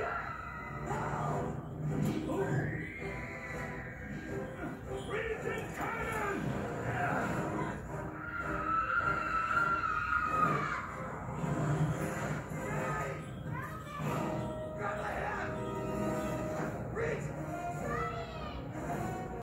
Yeah.